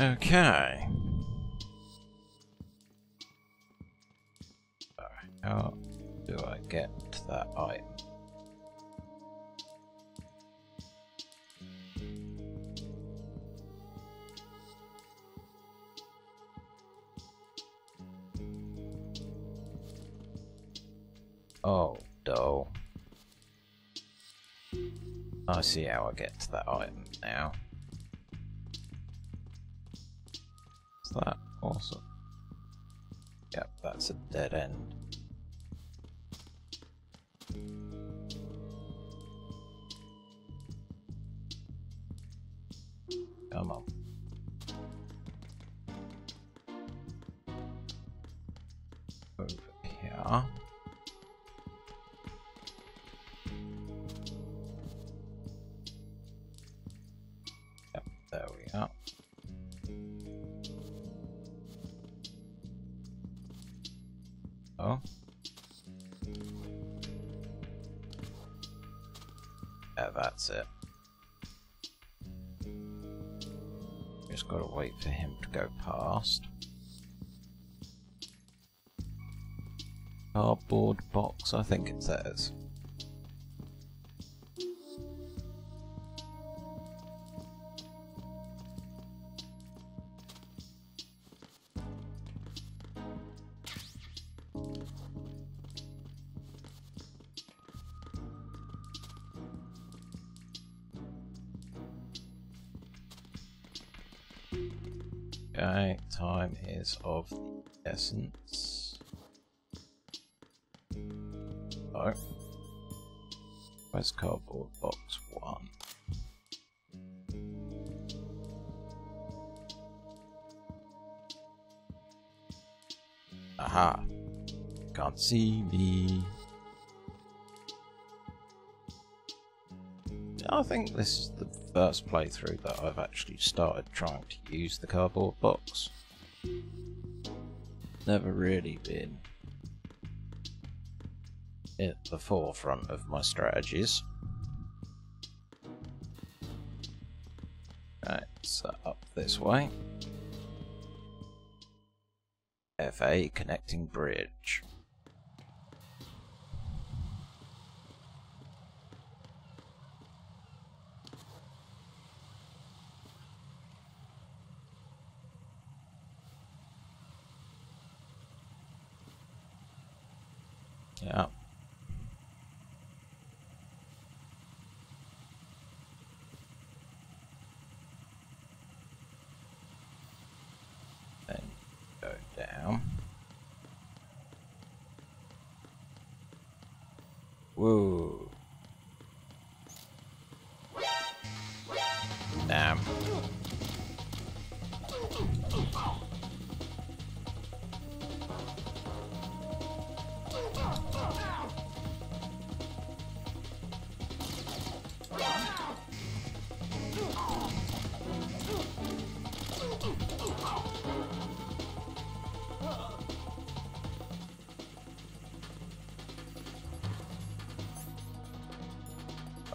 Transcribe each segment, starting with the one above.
Okay. How do I get to that item? Oh, dull. I see how I get to that item now. That awesome? Yep, that's a dead end. Come on. It. Just gotta wait for him to go past. Cardboard box, I think it says. Okay, time is of the essence. So, where's cardboard box one? Aha! Can't see me. I think this is the first playthrough that I've actually started trying to use the cardboard box. Never really been at the forefront of my strategies. Right, so up this way. FA connecting bridge. Yeah. Then go down. Whoa.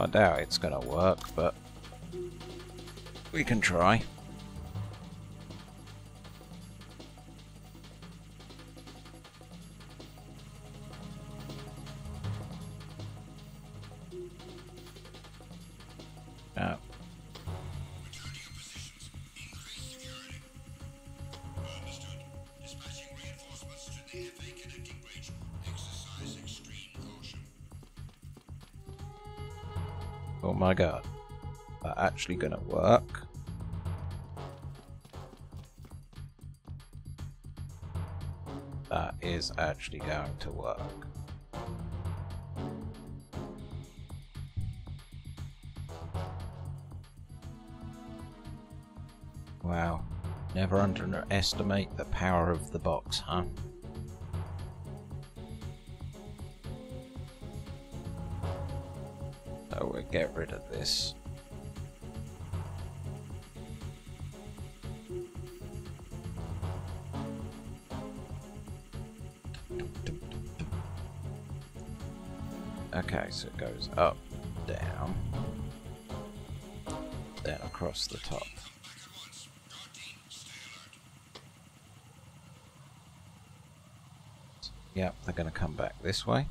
I doubt it's gonna work, but we can try. Yeah. Oh my god. That actually gonna work? Is actually going to work. Wow. Never underestimate the power of the box, huh? So we'll get rid of this. Okay, so it goes up, down, then across the top. Yep, they're going to come back this way.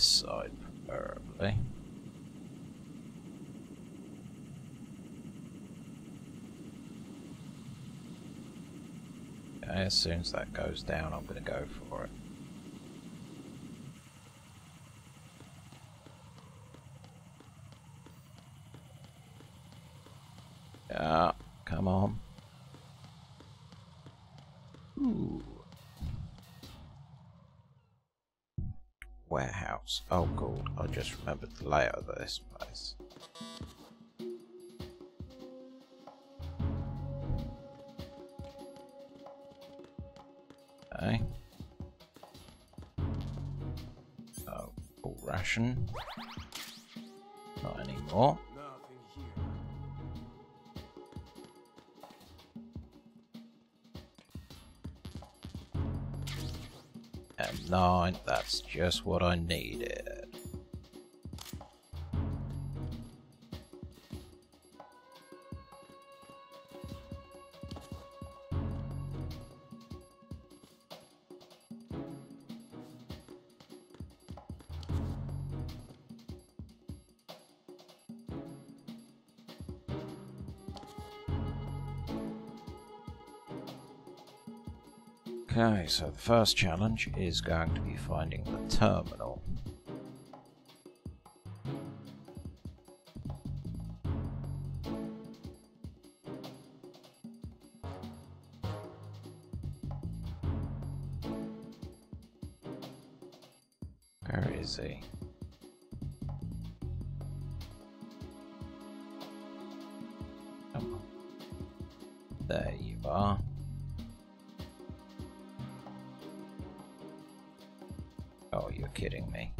This side preferably. Okay, as soon as that goes down, I'm going to go for it. Yeah, come on. Ooh. Oh god, I just remembered the layout of this place. Okay. Oh, full ration. Not anymore. And nine, that's just what I needed. Okay, so the first challenge is going to be finding the terminal. Where is he? There you are. Kidding me.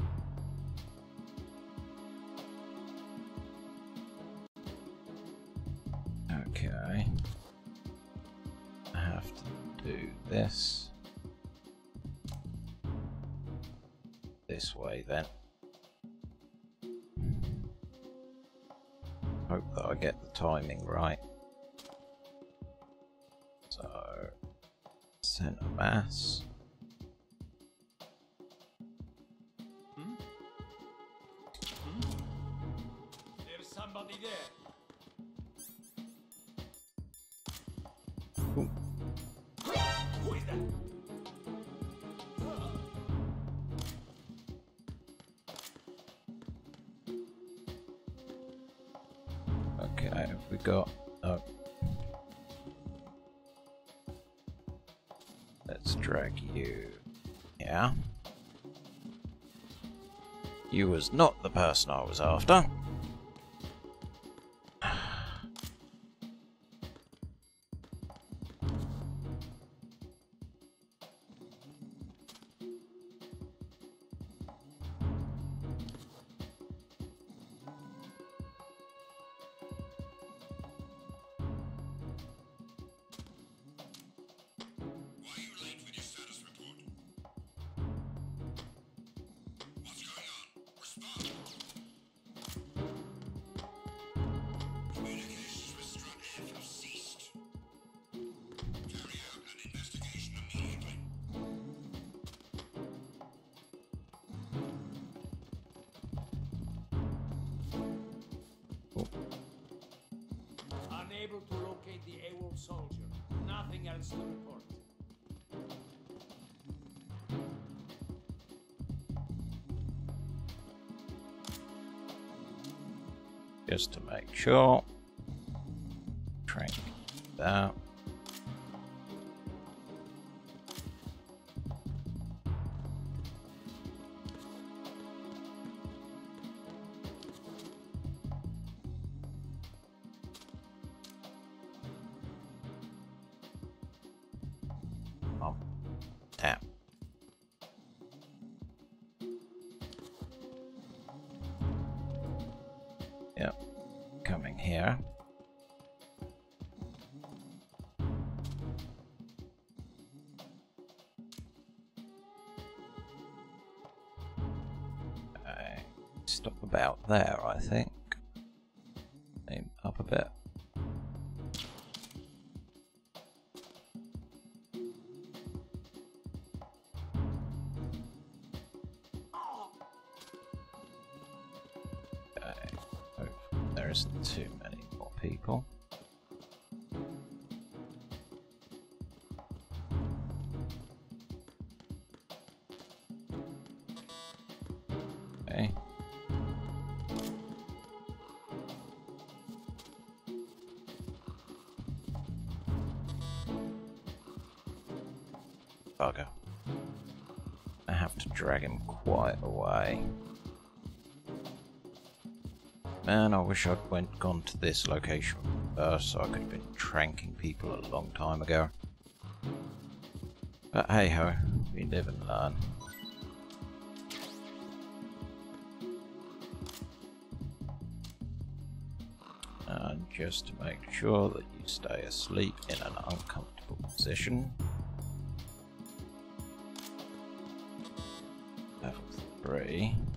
Okay. I have to do this. This way then. Hope that I get the timing right. Somebody there. Ooh. Who is that? Okay, we got? Oh. Let's drag you. Yeah. You was not the person I was after. Unable to locate the AWOL soldier. Nothing else to report. Just to make sure. Train that. Stop about there, I think. Aim up a bit. Okay, hopefully there isn't too many more people. Drag him quite a way. Man, I wish I'd went gone to this location first so I could have been tranking people a long time ago. But hey ho, we live and learn. And just to make sure that you stay asleep in an uncomfortable position. Level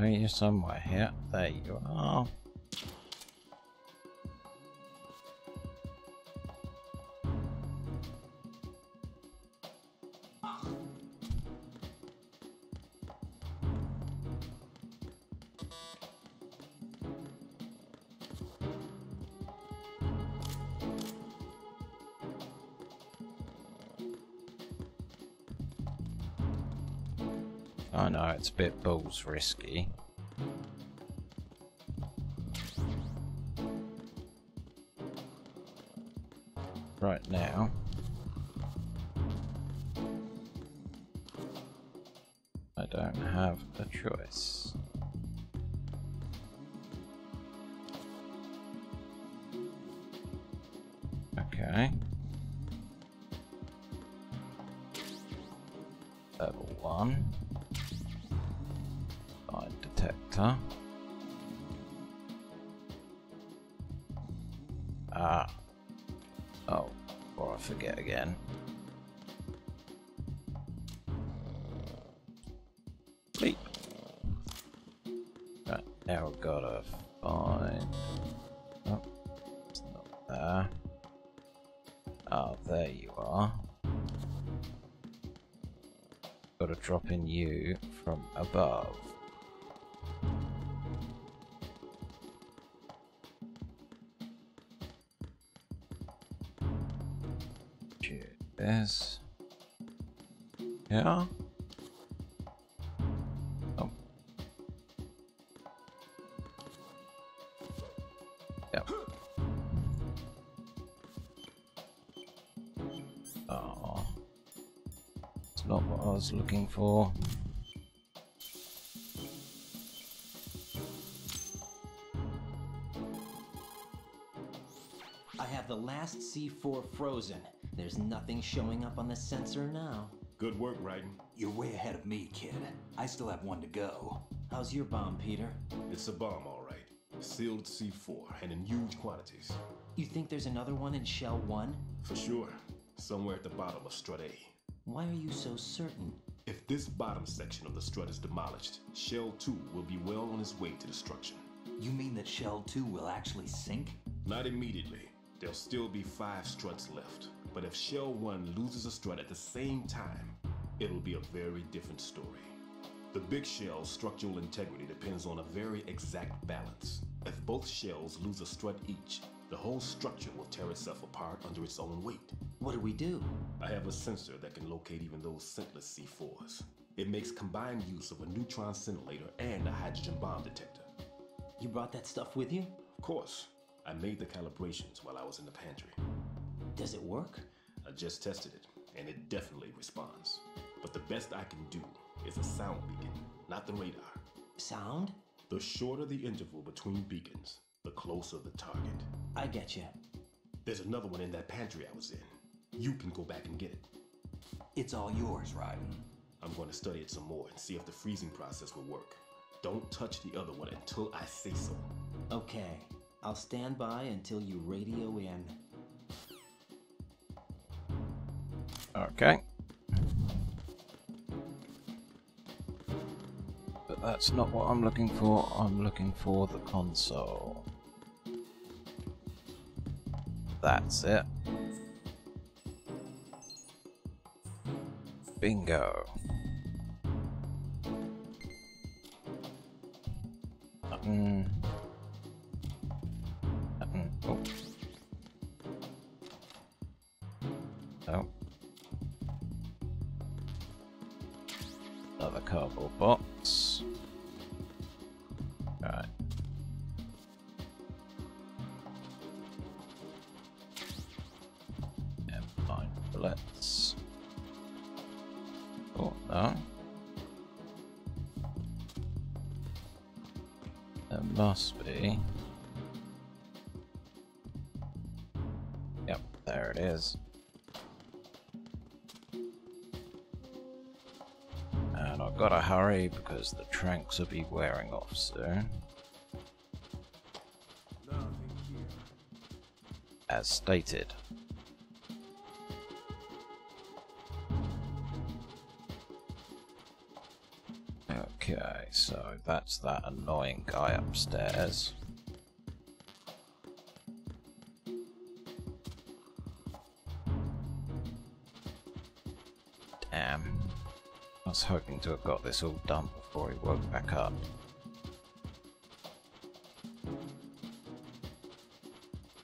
Oh, you're somewhere here. There you are. Bit balls risky. Right now. I don't have a choice. Okay. Level one. Detector. Ah. Oh, or I forget again. Bleep. Right, now we've gotta find. Oh, it's not there. Oh, there you are. Gotta drop in you from above. Cheers. Yeah. Oh. Yep. Oh. It's not what I was looking for. I have the last C4 frozen. There's nothing showing up on the sensor now. Good work, Raiden. You're way ahead of me, kid. I still have one to go. How's your bomb, Peter? It's a bomb, all right. Sealed C4 and in huge quantities. You think there's another one in Shell 1? For sure. Somewhere at the bottom of Strut A. Why are you so certain? If this bottom section of the strut is demolished, Shell 2 will be well on its way to destruction. You mean that Shell 2 will actually sink? Not immediately. There'll still be five struts left. But if Shell 1 loses a strut at the same time, it'll be a very different story. The big shell's structural integrity depends on a very exact balance. If both shells lose a strut each, the whole structure will tear itself apart under its own weight. What do we do? I have a sensor that can locate even those scentless C4s. It makes combined use of a neutron scintillator and a hydrogen bomb detector. You brought that stuff with you? Of course, I made the calibrations while I was in the pantry. Does it work? I just tested it, and it definitely responds. But the best I can do is a sound beacon, not the radar. Sound? The shorter the interval between beacons, the closer the target. I get you. There's another one in that pantry I was in. You can go back and get it. It's all yours, Raiden. I'm going to study it some more and see if the freezing process will work. Don't touch the other one until I say so. Okay. I'll stand by until you radio in. Okay. But that's not what I'm looking for. I'm looking for the console. That's it. Bingo. Button. Cardboard box. And I've got to hurry because the tranks will be wearing off soon. As stated. Okay, so that's that annoying guy upstairs. Was hoping to have got this all done before he woke back up.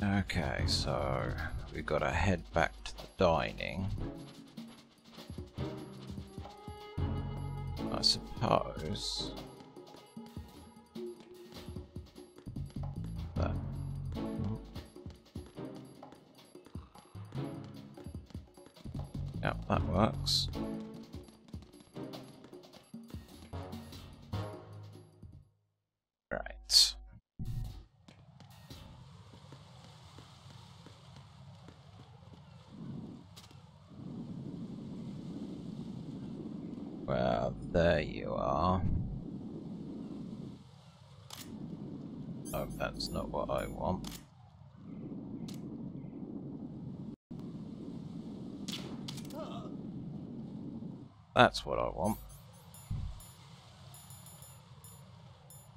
Okay, so we've gotta head back to the dining. I suppose. Yep, that works. That's what I want.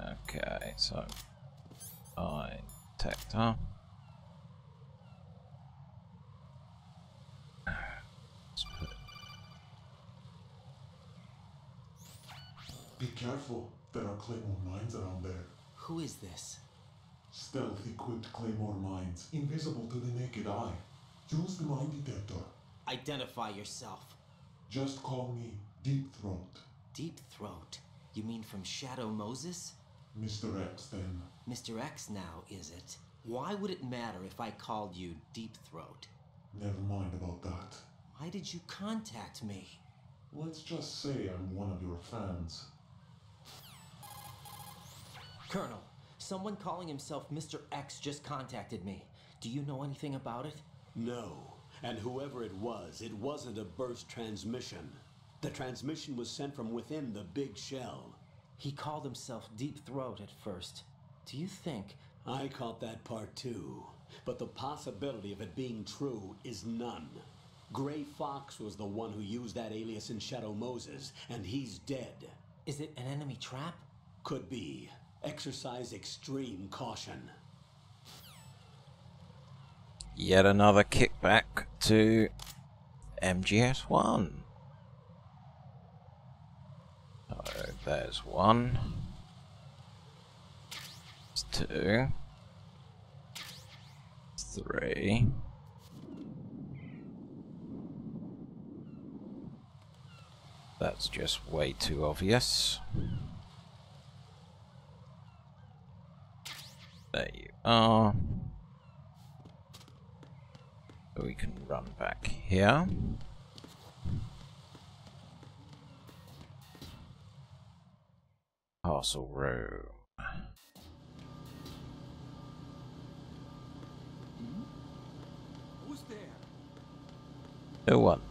Okay, so I detector. Let's put Be careful. There are claymore mines around there. Who is this? Stealth equipped claymore mines, invisible to the naked eye. Use the mine detector. Identify yourself. Just call me Deep Throat. Deep Throat. You mean from Shadow Moses? Mr. X, then. Mr. X now, is it? Why would it matter if I called you Deep Throat? Never mind about that. Why did you contact me? Let's just say I'm one of your fans. Colonel, someone calling himself Mr. X just contacted me. Do you know anything about it? No. And whoever it was, it wasn't a burst transmission. The transmission was sent from within the big shell. He called himself Deep Throat at first. Do you think I caught that part too. But the possibility of it being true is none. Gray Fox was the one who used that alias in Shadow Moses, and he's dead. is it an enemy trap? Could be. Exercise extreme caution. Yet another kickback to MGS1. So there's one. Two. Three. That's just way too obvious. There you are. We can run back here. Castle room. Who's there? No one.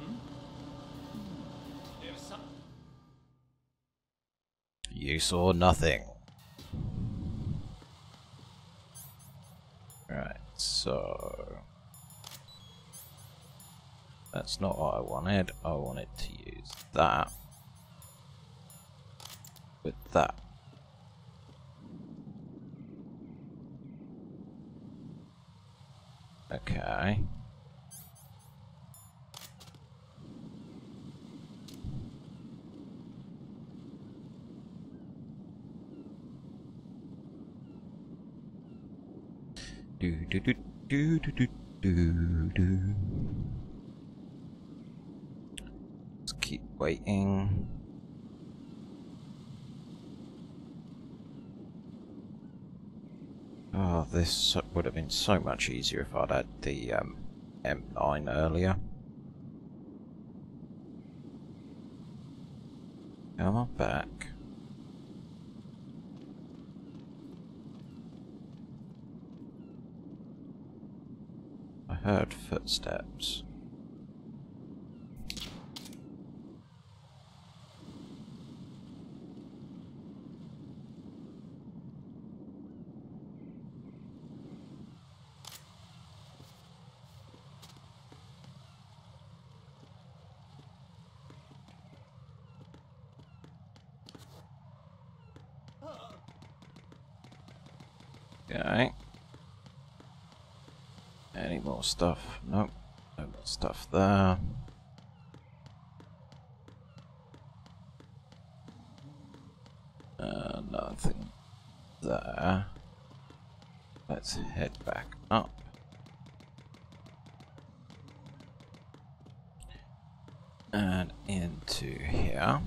Hmm? You saw nothing. Right, so... That's not what I wanted. I wanted to use that. With that. Okay. Do do do do do do do do. Let's keep waiting. Oh, this would have been so much easier if I'd had the um, M9 earlier. Come on back. I heard footsteps. Okay. Any more stuff? Nope. No stuff there. Uh, nothing there. Let's head back up. And into here.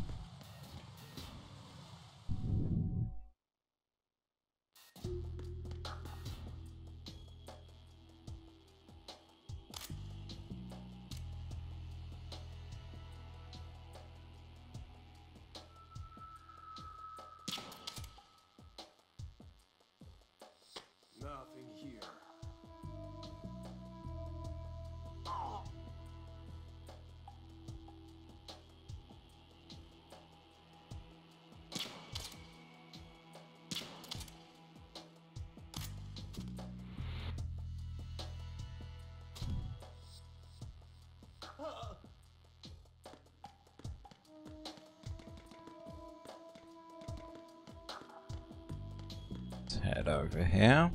Head over here.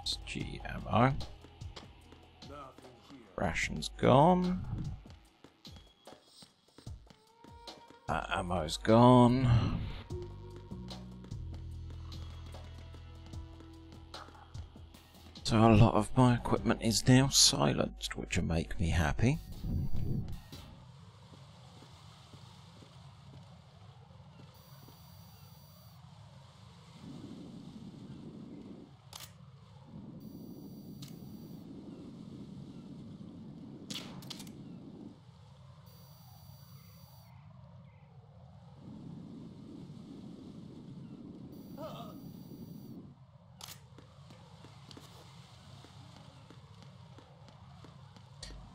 It's GMO. Ration's gone. That ammo's gone. So a lot of my equipment is now silenced, which will make me happy.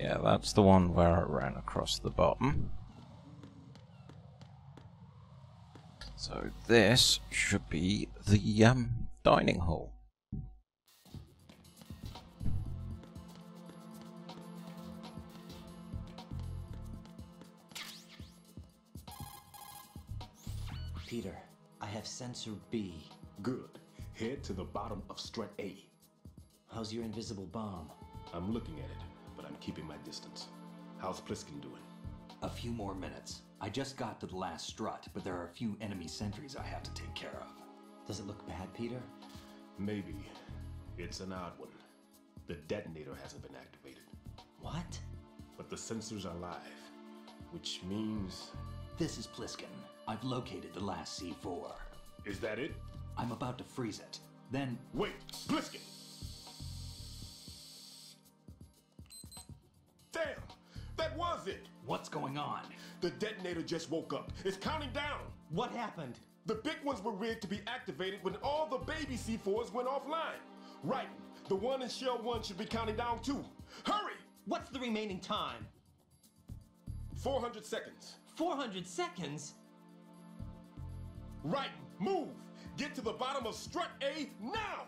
Yeah, that's the one where I ran across the bottom. So this should be the um, dining hall. Peter, I have sensor B. Good. Head to the bottom of strut A. How's your invisible bomb? I'm looking at it, but I'm keeping my distance. How's Pliskin doing? A few more minutes. I just got to the last strut, but there are a few enemy sentries I have to take care of. Does it look bad, Peter? Maybe. It's an odd one. The detonator hasn't been activated, What? but the sensors are live, which means This is Pliskin. I've located the last C4. Is that it? I'm about to freeze it. Then Wait, Pliskin! Going on? The detonator just woke up. It's counting down. What happened? The big ones were rigged to be activated when all the baby C4s went offline. Right. The one in Shell 1 should be counting down too. Hurry! What's the remaining time? 400 seconds. 400 seconds? Right. Move. Get to the bottom of strut A now!